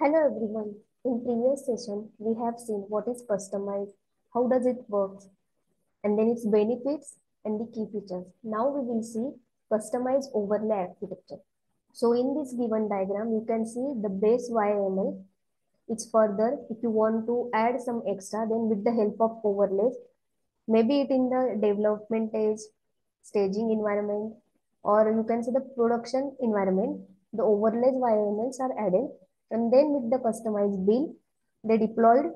Hello everyone. In previous session, we have seen what is customized, how does it work, and then its benefits and the key features. Now we will see customized overlay architecture. So in this given diagram, you can see the base YAML. It's further, if you want to add some extra, then with the help of overlays, maybe it in the development stage, staging environment, or you can see the production environment, the overlays YAMLs are added and then with the customized build, they deployed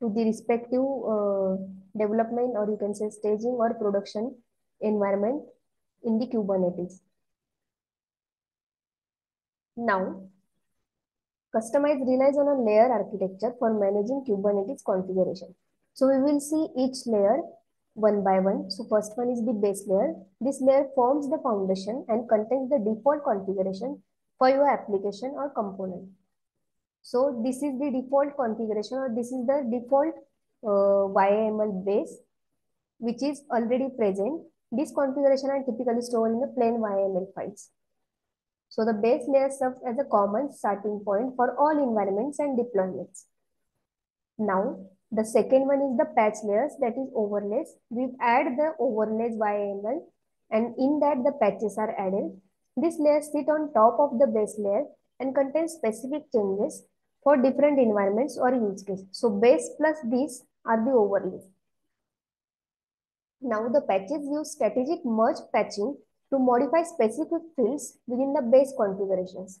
to the respective uh, development or you can say staging or production environment in the Kubernetes. Now, Kustomize relies on a layer architecture for managing Kubernetes configuration. So we will see each layer one by one. So first one is the base layer. This layer forms the foundation and contains the default configuration for your application or component. So this is the default configuration or this is the default uh, YAML base which is already present. This configuration are typically stored in the plain YAML files. So the base layer serves as a common starting point for all environments and deployments. Now, the second one is the patch layers that is overlays. We add the overlays YAML and in that the patches are added. This layer sit on top of the base layer and contains specific changes for different environments or use cases. So base plus these are the overlays. Now the patches use strategic merge patching to modify specific fields within the base configurations.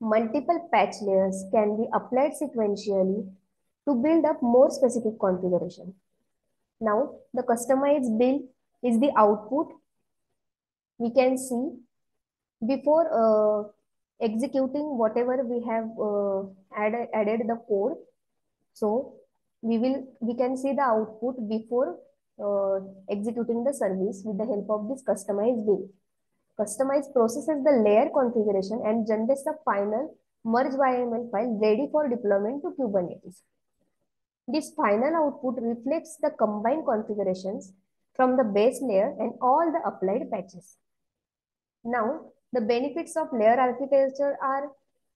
Multiple patch layers can be applied sequentially to build up more specific configuration. Now the customized build is the output. We can see before uh, executing whatever we have uh, added, added the code. So we will we can see the output before uh, executing the service with the help of this customized build. Kustomize processes the layer configuration and generates the final merge YAML file ready for deployment to Kubernetes. This final output reflects the combined configurations from the base layer and all the applied patches. Now, the benefits of layer architecture are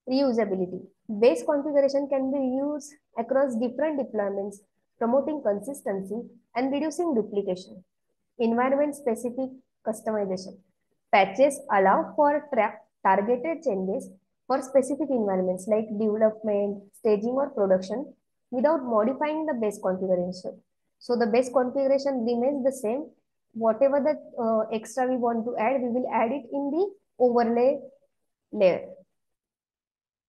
reusability. Base configuration can be used across different deployments, promoting consistency and reducing duplication. Environment-specific customization. Patches allow for targeted changes for specific environments like development, staging, or production without modifying the base configuration. So the base configuration remains the same. Whatever the uh, extra we want to add, we will add it in the overlay layer.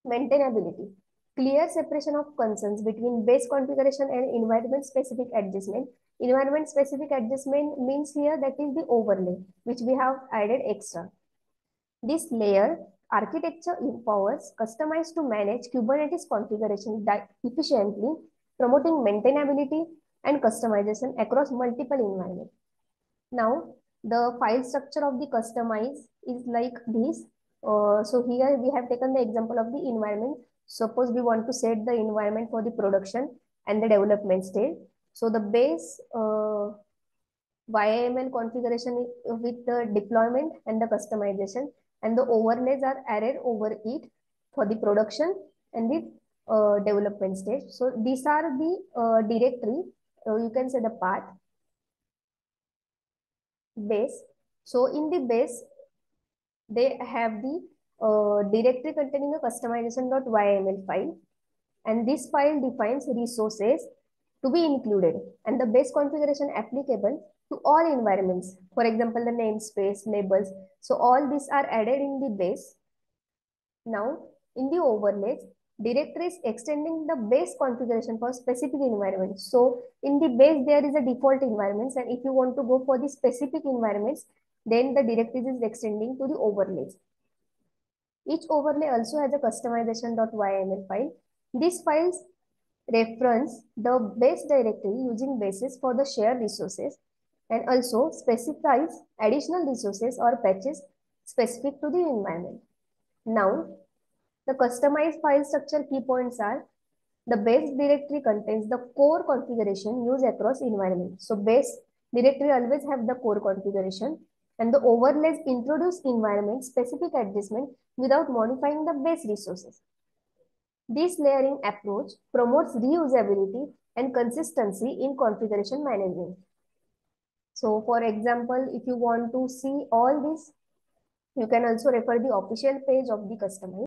Maintainability. Clear separation of concerns between base configuration and environment specific adjustment. Environment specific adjustment means here that is the overlay, which we have added extra. This layer architecture empowers customized to manage Kubernetes configuration efficiently, promoting maintainability and customization across multiple environments. Now, the file structure of the Kustomize is like this. Uh, so here we have taken the example of the environment. Suppose we want to set the environment for the production and the development stage. So the base uh, YAML configuration with the deployment and the customization and the overlays are added over it for the production and the uh, development stage. So these are the uh, directory, uh, you can say the path base. So in the base, they have the uh, directory containing a kustomization.yml file. And this file defines resources to be included and the base configuration applicable to all environments. For example, the namespace, labels. So all these are added in the base. Now, in the overlays, directories extending the base configuration for specific environments. So in the base, there is a default environments. And if you want to go for the specific environments, then the directories is extending to the overlays. Each overlay also has a kustomization.yml file. These files reference the base directory using bases for the shared resources and also specifies additional resources or patches specific to the environment. Now, the customized file structure key points are the base directory contains the core configuration used across environment. So base directory always have the core configuration and the overlays introduce environment specific adjustment without modifying the base resources. This layering approach promotes reusability and consistency in configuration management. So for example, if you want to see all this, you can also refer the official page of the customer.